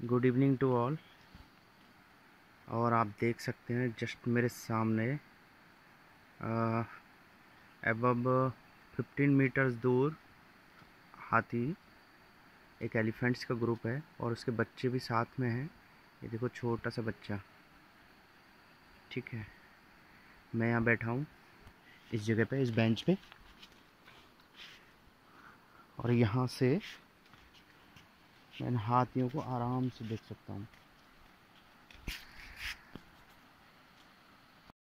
Good evening to all और आप देख सकते हैं जस्ट मेरे सामने अब फिफ्टीन मीटर्स दूर हाथी एक एलिफेंट्स का ग्रुप है और उसके बच्चे भी साथ में हैं। ये देखो छोटा सा बच्चा। ठीक है। मैं यहाँ बैठा हूँ इस जगह पे, इस बेंच पे। और यहाँ से मैं हाथियों को आराम से देख सकता हूँ।